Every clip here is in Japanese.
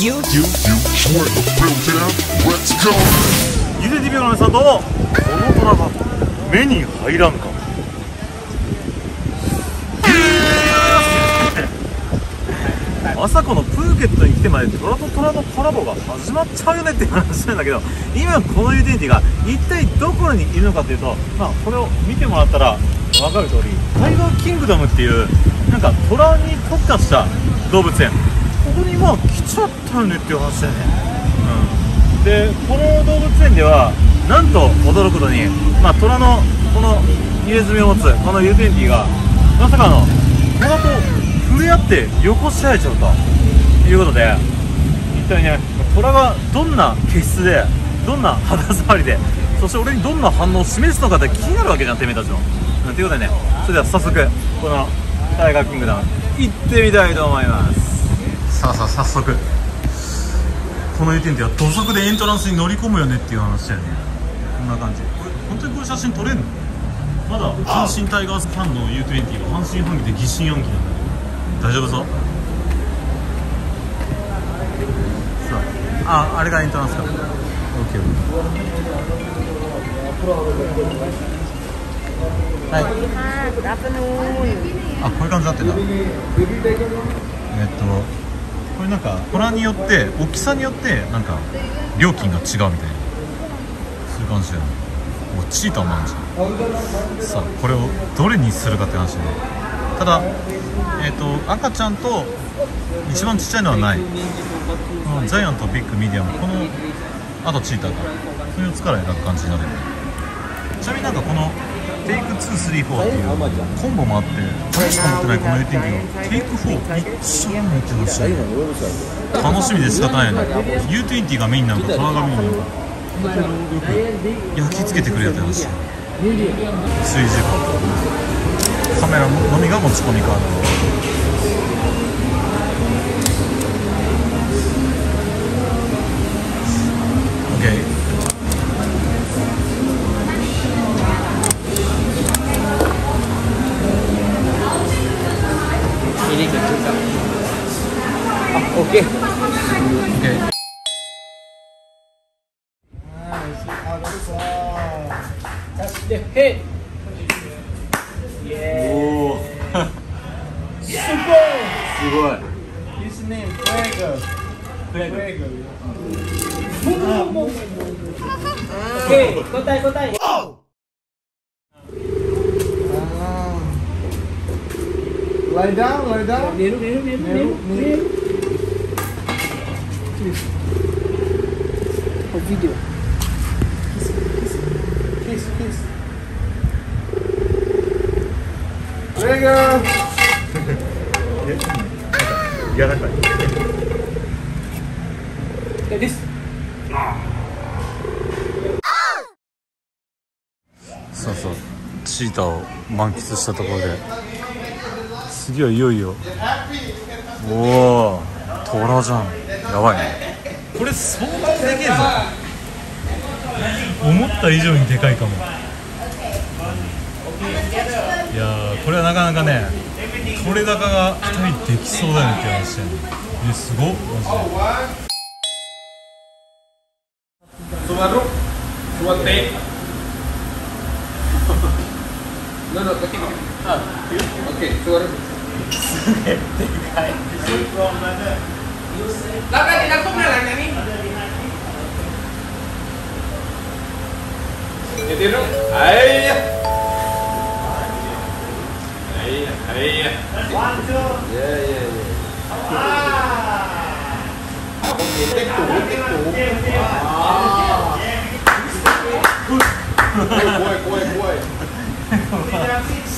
You You, you, the. Let's go. ゆで TV の皆さんどうもこの虎が目に入らんかまさかのプーケットに来てまで虎と虎のコラボが始まっちゃうよねって話なんだけど今このユーティニティが一体どこにいるのかというとまあこれを見てもらったら分かる通りタイガーキングダムっていうなんか虎に特化した動物園ここにまあ来ちゃったねっていう話だねうん。でこの動物園ではなんと驚くことに、まあ、虎のこの入れ墨を持つこのユーティニティがまさかの虎と触れ合って横し合えちゃうということで一体ね虎がどんな気質でどんな肌触りでそして俺にどんな反応を示すのかって気になるわけじゃんてめえたちの。うんということでねそれでは早速このタイガーキングダム行ってみたいと思います。さあさあ早速。この UTN では土足でエントランスに乗り込むよねっていう話だよね。こんな感じ。これ本当にこういう写真撮れんの？まだ阪神タイガースファンの U20 が阪神ファンで疑心暗鬼なんだけど大丈夫そう？さあああれがエントランスか。OK はい。あこういう感じになってんだ。えっとこれなんか虎によって大きさによってなんか料金が違うみたいな。そういう感じだよね。おチーターもあるじゃん。さあこれをどれにするかって話ね。ただえっと赤ちゃんと一番ちっちゃいのはない。このジャイアントビッグミディアムこのあとチーターか。その4つから選ぶ感じになるちなみになんかこのテイク234っていうコンボもあってこれしか持ってないこの UTV がテイク4一緒になってましたね楽しみで仕方ないよね U20 がメインなのか虎がメインなのか。よく焼き付けてくれるって話。追事故カメラのみが持ち込み可能 OK オッケー OK でへいおおスーすごい His name Fuego Fuego Oke, kotai kotai. Lie down, lie down. Niru niru niru niru clip。そうそう、チーターを満喫したところで、次はいよいよ、おお、トラじゃん。やばいね。これ相当でけえぞ。思った以上にでかいかも。いやーこれはなかなかね取れ高が2人できそうだよねって話だよねえすごっマジで。take. Ah, ini. Jadi dong. Ayah. Ayah, ayah. Ya, ya, ya. Oke, take two, take two. Ah. Kuai, kuai, kuai.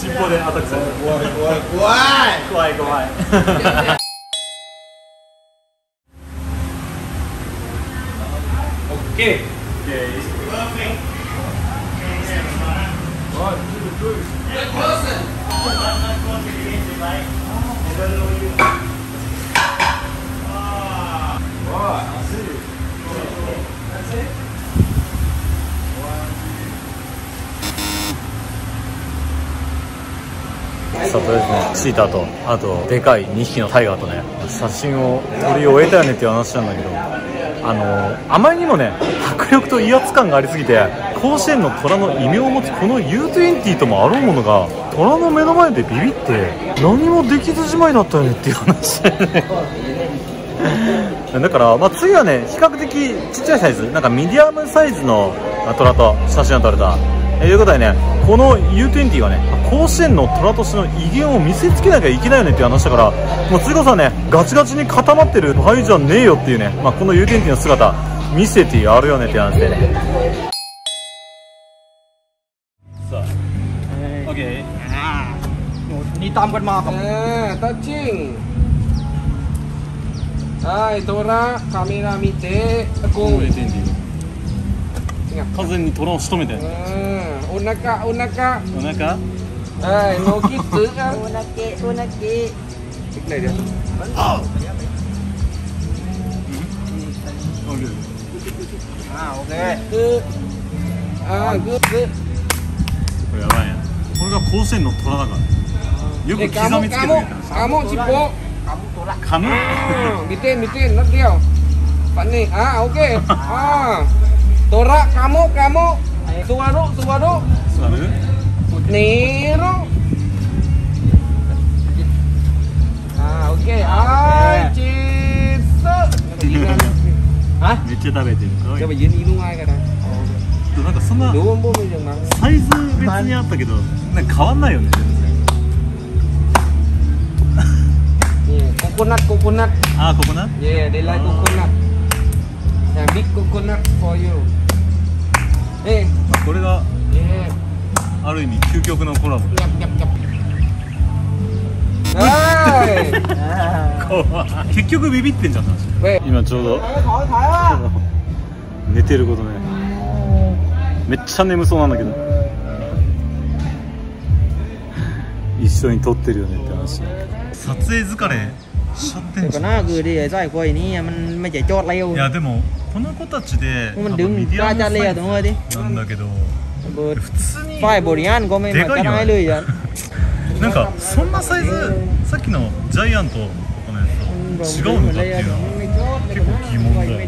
尻尾でアタックされる Kuai, kuai, kuai. 怖い怖い Okay. さとでね、着いた後、あとでかい2匹のタイガーとね写真を撮り終えたよねっていう話なんだけどあのあまりにもね迫力と威圧感がありすぎて甲子園の虎の異名を持つこの U20 ともあろうものが虎の目の前でビビって何もできずじまいだったよねっていう話。で だから、まあ、次はね比較的ちっちゃいサイズなんかミディアムサイズの虎と写真が撮れた。えーいうことでねこの U20 はね甲子園の虎としての威厳を見せつけなきゃいけないよねっていう話だからもう次こそはねガチガチに固まってる場合じゃねえよっていうね、まあ、この U20 の姿見せてやるよねっていう話でねさあ OK นี่ตามกันมาครับ Ah, touching. Hai, Tora, kamera mite, aku. 完 風にトを仕留めてうん。お腹お腹。お腹？はいキッズお腹お腹。できないで。ああオッケー。あグこれやばいこれがの虎だから。よく刻みつけてたカモカモ見て見てなってよ。パあオッケー。あ Tora, kamu, kamu. Suwaru, suwaru. 座る Niru. Ah, okey. Hai, cheese. Hah? めっちゃ食べてる Coba ยืน hidung aja kan. なんかそんな Dua pun macam mana? サイズ別にあったけどなんか変わんないよね全然 Ni, coconut, coconut. あーここな Yeah, they like coconut. Yang やビッ coconut for えあこれがええ。ある意味究極のコラボですやっやっ。やい。結局ビビってんじゃん今ちょうど。寝てることねめっちゃ眠そうなんだけど。一緒に撮ってるよねって話。撮影疲れしちいやでもこの子たちでメディアムサイズなんだけど普通にでかいよ なんかそんなサイズさっきのジャイアントとかのやつと違うのかっていうのは結構疑問だよ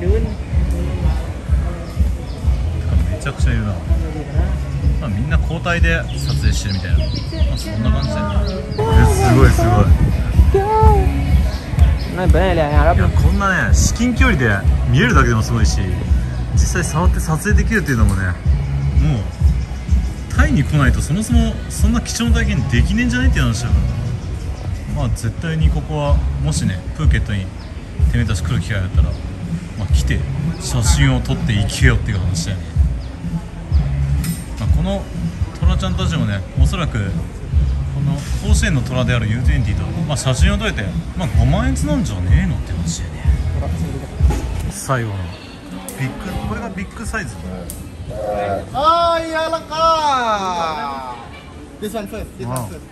めちゃくちゃいるな、まあ、みんな交代で撮影してるみたいな、まあ、そんな感じだよね。こんなね至近距離で見えるだけでもすごいし実際触って撮影できるっていうのもねもうタイに来ないとそもそもそんな貴重な体験できねえんじゃねっていう話だから。まあ絶対にここはもしねプーケットにてめえたち来る機会だったら、まあ、来て写真を撮っていけよっていう話だよね、まあ、このトラちゃんたちもねおそらくの甲子園の虎である U20 と、まあ、写真を撮れて、まあ、5万円なんじゃねえのって話だよね最後のビッグこれがビッグサイズ Oh iya lengkap. This one first. This Wow. one first.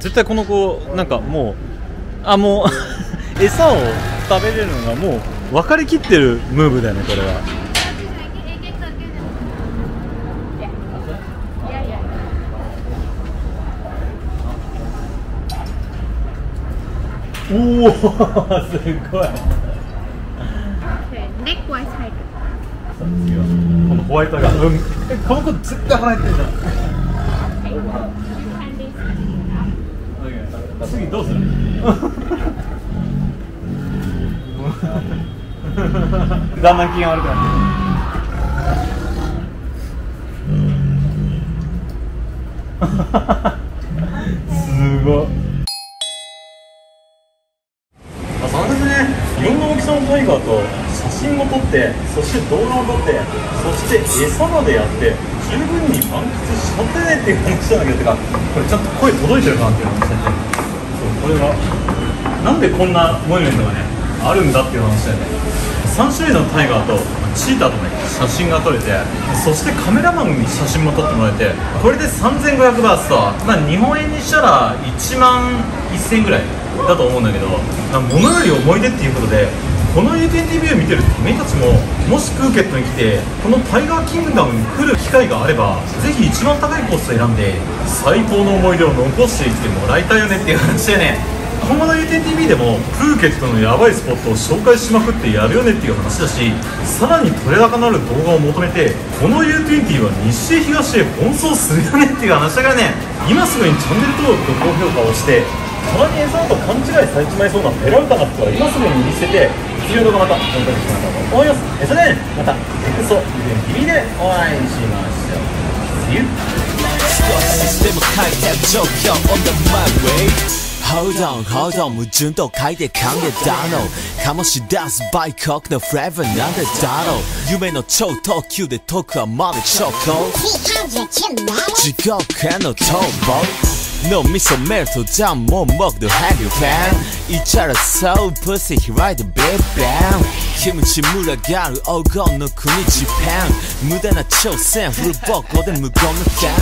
絶対この子なんかもうあもう 餌を食べれるのがもう分かりきってるムーブだよねこれは。おおすごい。Okay, neck white tiger. このホワイトがうん。えこの子絶対腹減ってるじゃん次どうする？だんだん気が悪くなって すごい。あそのですね。いろんな大きさのタイガーと写真を撮ってそして動画を撮ってそして餌までやって十分に満喫しちゃってねっていう話なんだけどてかこれちゃんと声届いてるかなっていう話だってそうこれがなんでこんなモニュメントがねあるんだっていう話だよね。3種類のタイガーとチーターとね写真が撮れてそしてカメラマンに写真も撮ってもらえてこれで3500バーツと、まあ、日本円にしたら1万1000円ぐらいだと思うんだけどまあ物より思い出っていうことでこの UTV を見てる君たちももしプーケットに来てこのタイガーキングダムに来る機会があればぜひ一番高いコースを選んで最高の思い出を残していってもらいたいよねっていう話でね今後の UTTV でもプーケットのヤバいスポットを紹介しまくってやるよねっていう話だしさらに取れ高のある動画を求めてこの U20 は西へ東へ奔走す。るよねっていう話だからね今す。ぐにチャンネル登録と高評価をしてたまに餌だと勘違いされちまいそうなペラウタナッツは今すぐに見捨てて次の動画また紹介してもらったと思いますえそれでまたエクソ UTV でお会いしましょう See you System 開拓状況 on the my way Hold on, hold on 矛盾と書いて考えたの醸し出すバイコクのフレーバーなんでだろう夢の超特急で遠くはまで直行地獄への逃亡脳みそメルトダウン盲目のヘリファンイチャラそうプシ開いてビッバンキムチ群がる黄金の国ジパン無駄な挑戦フルボコで無言のダ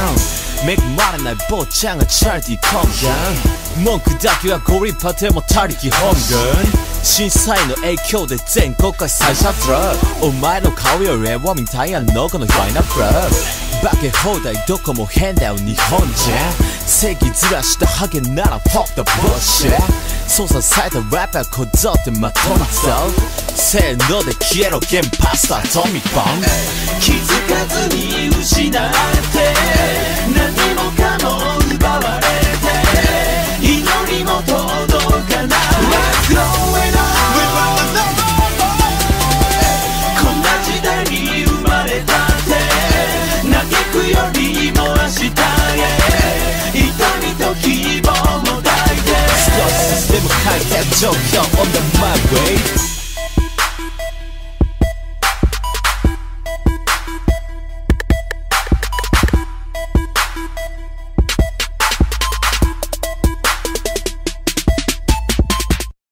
ウン恵まれない坊ちゃんがチャリティーコンガン文句だけはゴリパでも他力本軍震災の影響で全国開催者トラッお前の顔よりはみたいなのこのファイナプラバケ放題どこも変だよ日本じゃ正義ずらしたハゲなら Fuck the bullshit. 操作されたラッパーこぞってまとまったせーので消えろゲンパスタトミーボン気づかずに失って 내 목탁 탭 좁혀 on the my way